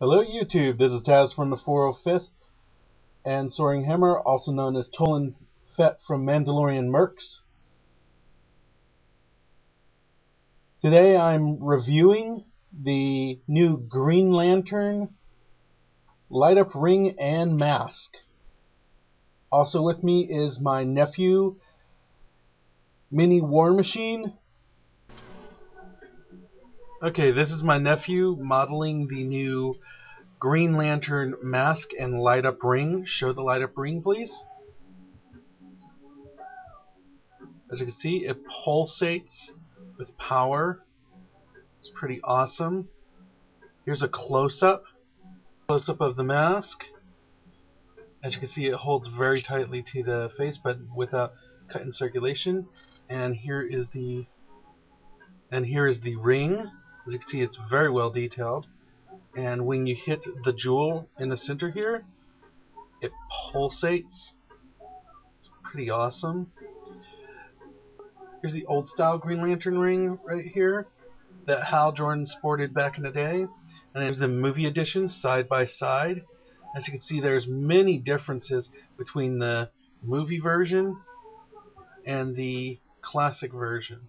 Hello YouTube, this is Taz from the 405th and Soaring Hammer, also known as Tolen Fett from Mandalorian Mercs. Today I'm reviewing the new Green Lantern light up ring and mask. Also with me is my nephew, Mini War Machine. Okay, this is my nephew modeling the new Green Lantern mask and light up ring. Show the light up ring, please. As you can see, it pulsates with power. It's pretty awesome. Here's a close-up. Close-up of the mask. As you can see, it holds very tightly to the face, but without cutting circulation. And here is the and here is the ring. As you can see, it's very well detailed. And when you hit the jewel in the center here it pulsates. It's pretty awesome. Here's the old style Green Lantern ring right here that Hal Jordan sported back in the day. And there's the movie edition side by side. As you can see there's many differences between the movie version and the classic version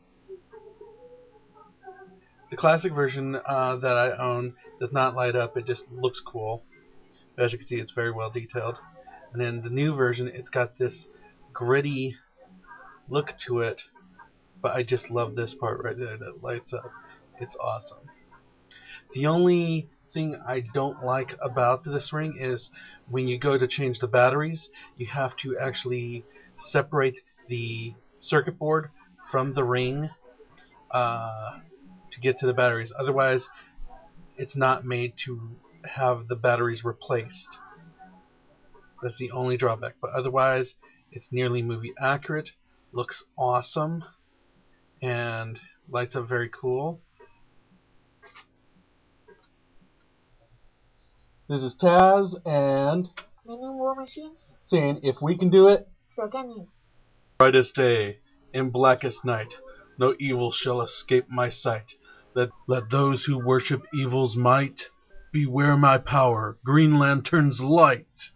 classic version uh, that I own does not light up. It just looks cool. As you can see, it's very well detailed. And then the new version, it's got this gritty look to it. But I just love this part right there that lights up. It's awesome. The only thing I don't like about this ring is when you go to change the batteries, you have to actually separate the circuit board from the ring. Uh, get to the batteries. Otherwise, it's not made to have the batteries replaced. That's the only drawback. But otherwise, it's nearly movie accurate, looks awesome, and lights up very cool. This is Taz and Mini War Machine saying if we can do it, so can you. Brightest day in blackest night, no evil shall escape my sight. Let, let those who worship evil's might beware my power, Green Lantern's light.